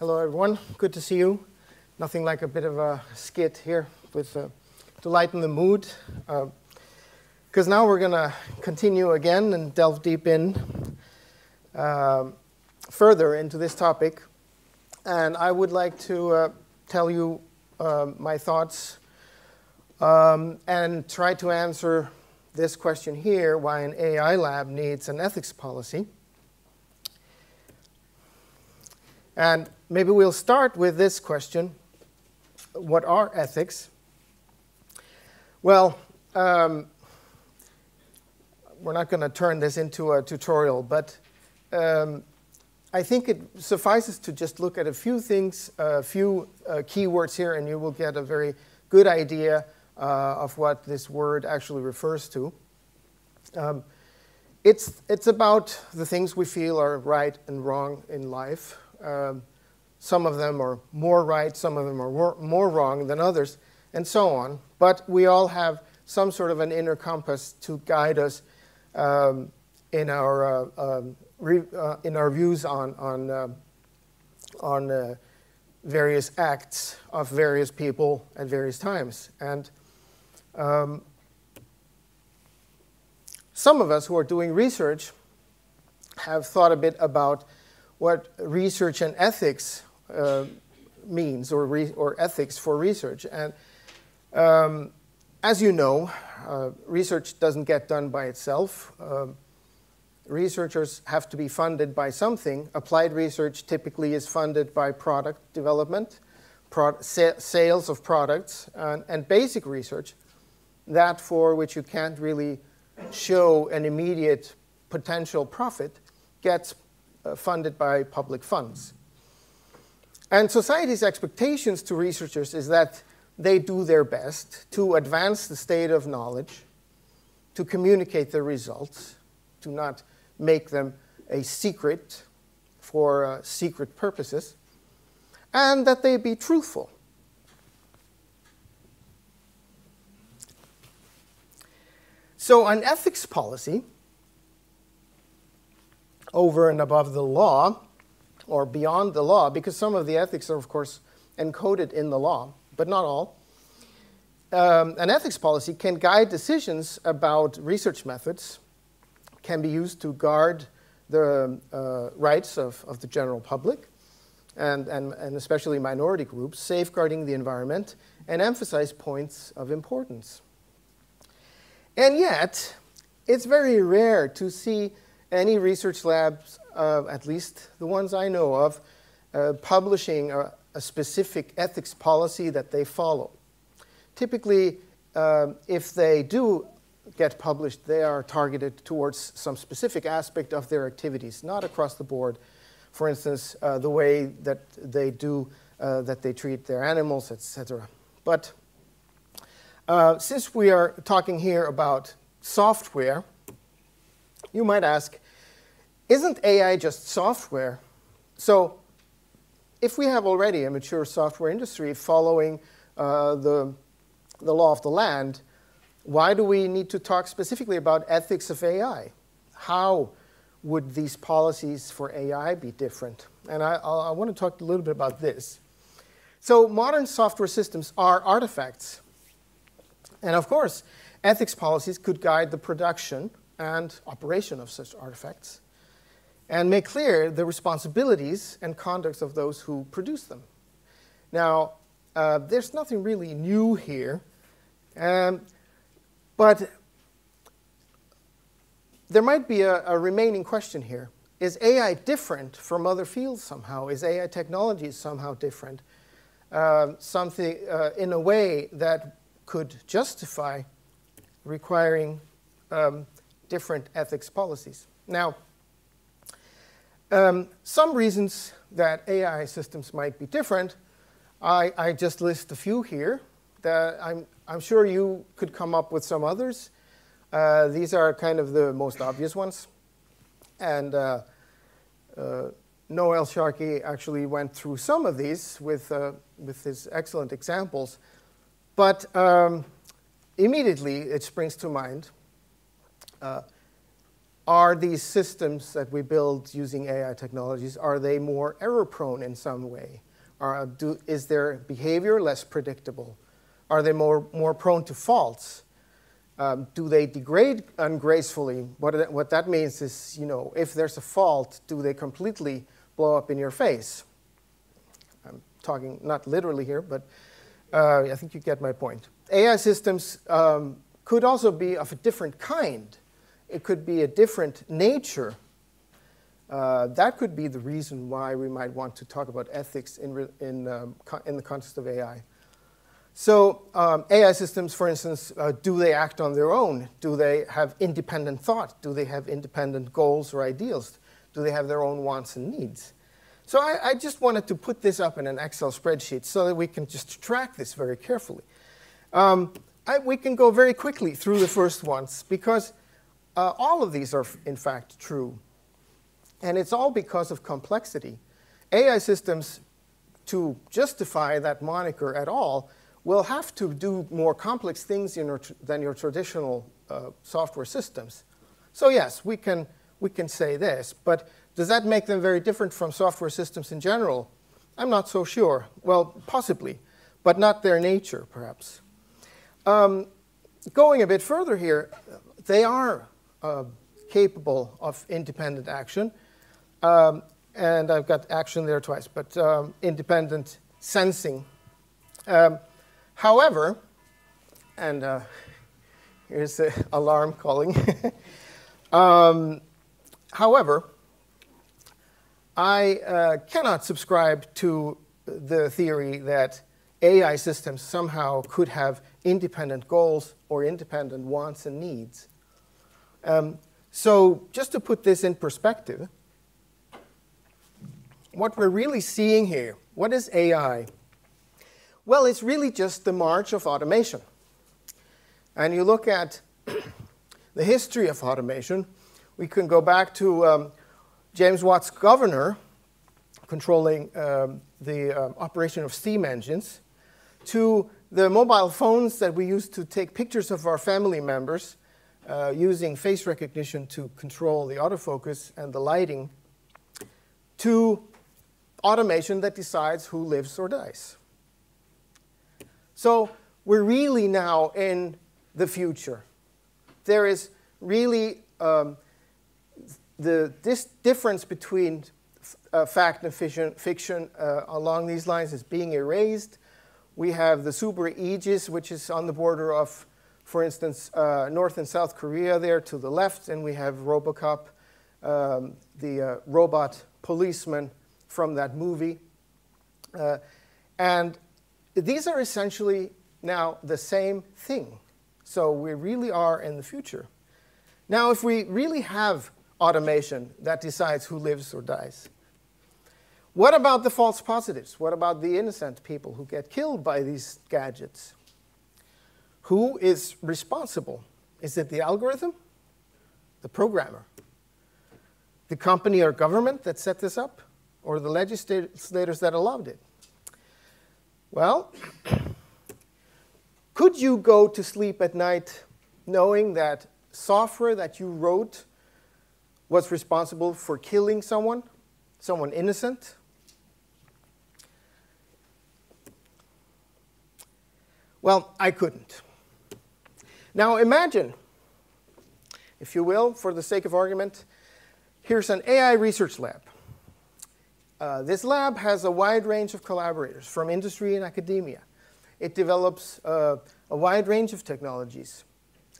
Hello, everyone. Good to see you. Nothing like a bit of a skit here with uh, to lighten the mood. Because uh, now we're going to continue again and delve deep in uh, further into this topic. And I would like to uh, tell you um, my thoughts um, and try to answer this question here why an AI lab needs an ethics policy. And maybe we'll start with this question What are ethics? Well, um, we're not going to turn this into a tutorial, but um, I think it suffices to just look at a few things, a few uh, keywords here, and you will get a very good idea uh, of what this word actually refers to. Um, it's, it's about the things we feel are right and wrong in life. Um, some of them are more right, some of them are more wrong than others, and so on. But we all have some sort of an inner compass to guide us um, in, our, uh, um, uh, in our views on, on, uh, on uh, various acts of various people at various times. And um, some of us who are doing research have thought a bit about what research and ethics uh, means or, or ethics for research. And um, as you know, uh, research doesn't get done by itself. Um, researchers have to be funded by something. Applied research typically is funded by product development, pro sa sales of products, and, and basic research, that for which you can't really show an immediate potential profit, gets uh, funded by public funds. And society's expectations to researchers is that they do their best to advance the state of knowledge, to communicate their results, to not make them a secret for uh, secret purposes, and that they be truthful. So, an ethics policy over and above the law or beyond the law, because some of the ethics are, of course, encoded in the law, but not all. Um, an ethics policy can guide decisions about research methods, can be used to guard the uh, rights of, of the general public, and, and, and especially minority groups, safeguarding the environment, and emphasize points of importance. And yet, it's very rare to see any research labs, uh, at least the ones I know of, uh, publishing a, a, specific ethics policy that they follow. Typically, um, if they do get published, they are targeted towards some specific aspect of their activities, not across the board. For instance, uh, the way that they do, uh, that they treat their animals, etc. But uh, since we are talking here about software, you might ask, isn't AI just software? So if we have already a mature software industry following uh, the, the law of the land, why do we need to talk specifically about ethics of AI? How would these policies for AI be different? And I, I want to talk a little bit about this. So modern software systems are artifacts. And of course, ethics policies could guide the production and operation of such artifacts and make clear the responsibilities and conducts of those who produce them. Now, uh, there's nothing really new here, um, but there might be a, a, remaining question here. Is AI different from other fields somehow? Is AI technology somehow different? Uh, something uh, in a way that could justify requiring um, different ethics policies. Now, um, some reasons that AI systems might be different, I, I just list a few here. That I'm, I'm sure you could come up with some others. Uh, these are kind of the most obvious ones. And uh, uh, Noel Sharkey actually went through some of these with, uh, with his excellent examples. But um, immediately it springs to mind uh, are these systems that we build using AI technologies, are they more error prone in some way? Are, do, is their behavior less predictable? Are they more, more prone to faults? Um, do they degrade ungracefully? What, what that means is, you know, if there's a fault, do they completely blow up in your face? I'm talking not literally here, but uh, I think you get my point. AI systems um, could also be of a different kind it could be a different nature. Uh, that could be the reason why we might want to talk about ethics in, in, um, in the context of AI. So um, AI systems, for instance, uh, do they act on their own? Do they have independent thought? Do they have independent goals or ideals? Do they have their own wants and needs? So I, I just wanted to put this up in an Excel spreadsheet so that we can just track this very carefully. Um, I, we can go very quickly through the first ones because uh, all of these are, in fact, true. And it's all because of complexity. AI systems, to justify that moniker at all, will have to do more complex things than your traditional uh, software systems. So yes, we can, we can say this, but does that make them very different from software systems in general? I'm not so sure. Well, possibly, but not their nature, perhaps. Um, going a bit further here, they are uh, capable of independent action. Um, and I've got action there twice, but um, independent sensing. Um, however, and uh, here's the alarm calling. um, however, I uh, cannot subscribe to the theory that AI systems somehow could have independent goals or independent wants and needs. Um, so just to put this in perspective, what we're really seeing here, what is AI? Well, it's really just the march of automation. And you look at the history of automation, we can go back to um, James Watt's governor controlling um, the uh, operation of steam engines, to the mobile phones that we use to take pictures of our family members, uh, using face recognition to control the autofocus and the lighting to automation that decides who lives or dies. So we're really now in the future. There is really um, the this difference between uh, fact and fiction, fiction uh, along these lines is being erased. We have the super aegis, which is on the border of for instance, uh, North and South Korea there to the left, and we have Robocop, um, the uh, robot policeman from that movie. Uh, and these are essentially now the same thing. So we really are in the future. Now, if we really have automation that decides who lives or dies, what about the false positives? What about the innocent people who get killed by these gadgets? Who is responsible? Is it the algorithm? The programmer? The company or government that set this up? Or the legislators that allowed it? Well, could you go to sleep at night knowing that software that you wrote was responsible for killing someone, someone innocent? Well, I couldn't. Now imagine, if you will, for the sake of argument, here's an AI research lab. Uh, this lab has a wide range of collaborators from industry and academia. It develops uh, a wide range of technologies,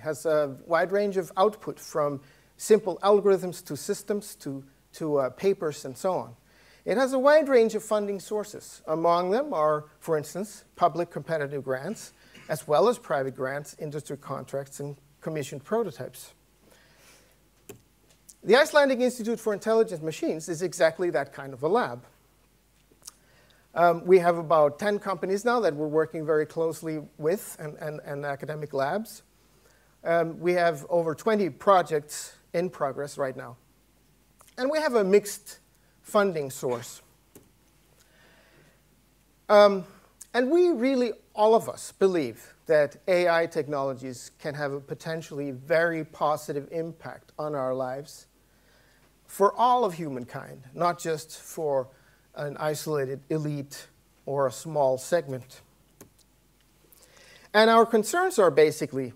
has a wide range of output from simple algorithms to systems to, to uh, papers and so on. It has a wide range of funding sources. Among them are, for instance, public competitive grants, as well as private grants, industry contracts, and commissioned prototypes. The Icelandic Institute for Intelligent Machines is exactly that kind of a lab. Um, we have about 10 companies now that we're working very closely with and, and, and academic labs. Um, we have over 20 projects in progress right now. And we have a mixed funding source. Um, And we really, all of us, believe that AI technologies can have a potentially very positive impact on our lives for all of humankind, not just for an isolated elite or a small segment. And our concerns are basically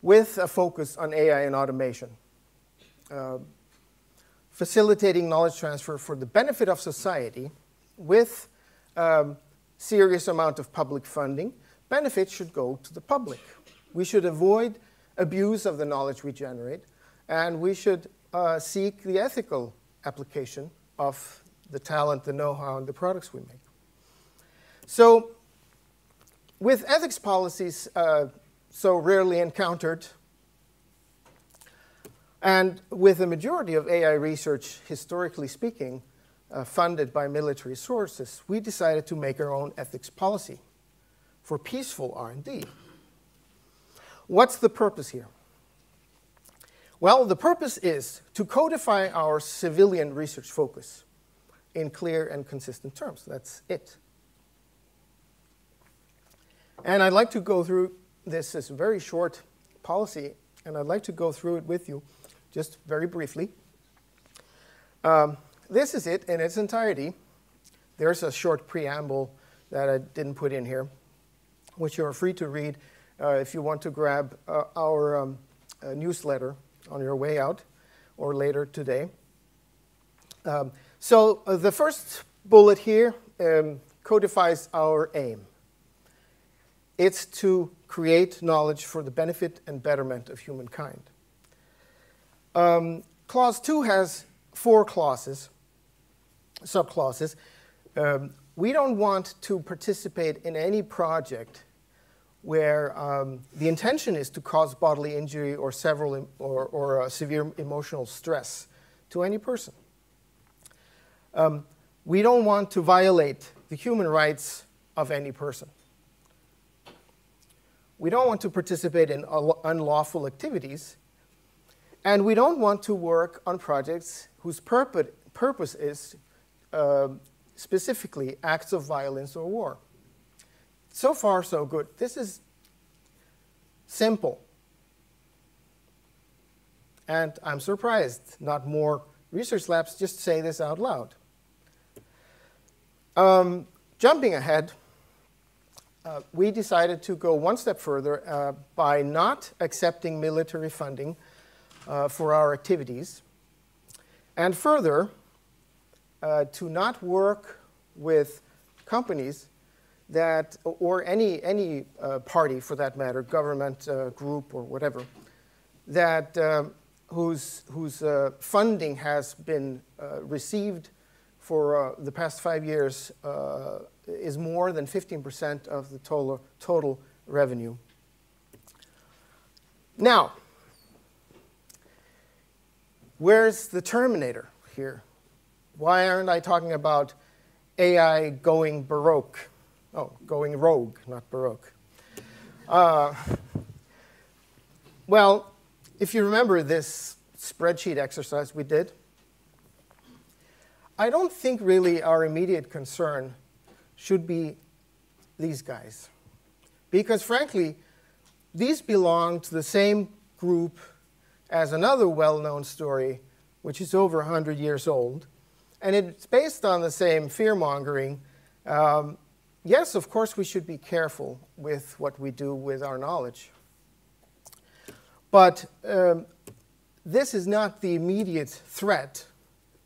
with a focus on AI and automation, uh, facilitating knowledge transfer for the benefit of society with um, serious amount of public funding, benefits should go to the public. We should avoid abuse of the knowledge we generate, and we should uh, seek the ethical application of the talent, the know-how, and the products we make. So with ethics policies uh, so rarely encountered, and with the majority of AI research, historically speaking, uh, funded by military sources, we decided to make our own ethics policy for peaceful R&D. What's the purpose here? Well, the purpose is to codify our civilian research focus in clear and consistent terms. That's it. And I'd like to go through this very short policy, and I'd like to go through it with you just very briefly. Um, this is it in its entirety. There's a short preamble that I didn't put in here, which you're free to read uh, if you want to grab uh, our um, uh, newsletter on your way out or later today. Um, so uh, the first bullet here um, codifies our aim. It's to create knowledge for the benefit and betterment of humankind. Um, clause 2 has four clauses subclauses. Um, we don't want to participate in any project where um, the intention is to cause bodily injury or several or, or uh, severe emotional stress to any person. Um, we don't want to violate the human rights of any person. We don't want to participate in unlawful activities, and we don't want to work on projects whose purpose is uh, specifically acts of violence or war. So far, so good. This is simple. And I'm surprised not more research labs just say this out loud. Um, jumping ahead, uh, we decided to go one step further uh, by not accepting military funding uh, for our activities. And further, uh, to not work with companies that, or any, any uh, party for that matter, government uh, group or whatever, that um, whose, whose uh, funding has been uh, received for uh, the past five years is more than 15% of the total, total revenue. Now, where's the terminator here? Why aren't I talking about AI going baroque? Oh, going rogue, not baroque. Uh, well, if you remember this spreadsheet exercise we did, I don't think really our immediate concern should be these guys. Because frankly, these belong to the same group as another well known story, which is over 100 years old, and it's based on the same fear mongering. Um, yes, of course, we should be careful with what we do with our knowledge. But um, this is not the immediate threat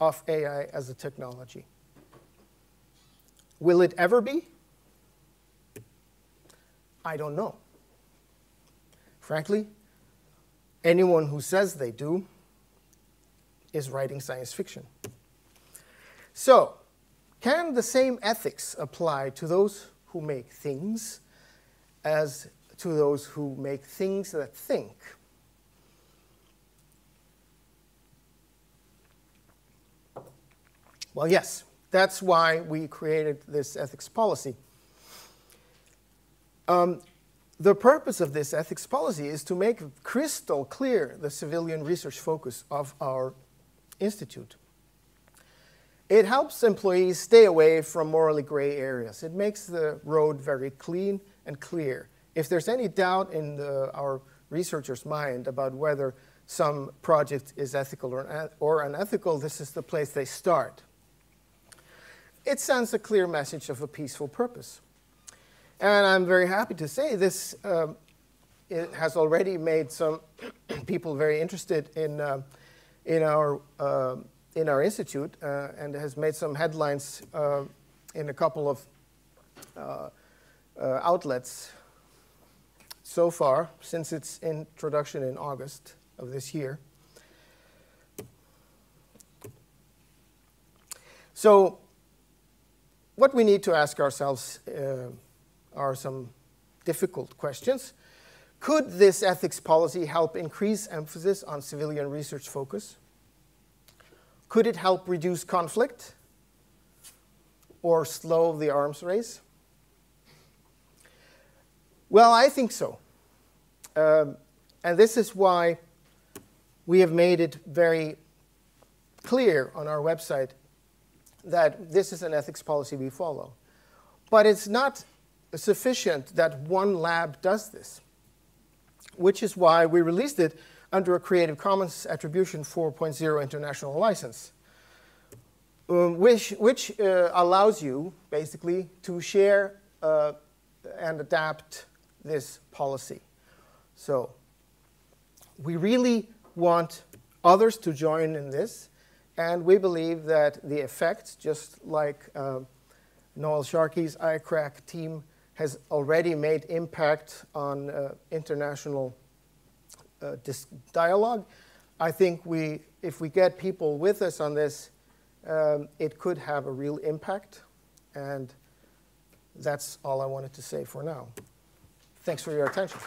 of AI as a technology. Will it ever be? I don't know. Frankly, anyone who says they do is writing science fiction. So, can the same ethics apply to those who make things as to those who make things that think? Well, yes, that's why we created this ethics policy. Um, the purpose of this ethics policy is to make crystal clear the civilian research focus of our institute. It helps employees stay away from morally gray areas. It makes the road very clean and clear. If there's any doubt in the, our researcher's mind about whether some project is ethical or, or unethical, this is the place they start. It sends a clear message of a peaceful purpose. And I'm very happy to say this um, it has already made some people very interested in, uh, in, our, uh, in our institute uh, and has made some headlines uh, in a couple of uh, uh, outlets so far since its introduction in August of this year. So, what we need to ask ourselves are some difficult questions. Could this ethics policy help increase emphasis on civilian research focus? Could it help reduce conflict or slow the arms race? Well, I think so. Um, and this is why we have made it very clear on our website that this is an ethics policy we follow. But it's not sufficient that one lab does this which is why we released it under a Creative Commons Attribution 4.0 international license, um, which, which uh, allows you basically to share uh, and adapt this policy. So we really want others to join in this, and we believe that the effects, just like uh, Noel Sharkey's ICRAC team has already made impact on uh, international uh, dialogue. I think we, if we get people with us on this, um, it could have a real impact. And that's all I wanted to say for now. Thanks for your attention.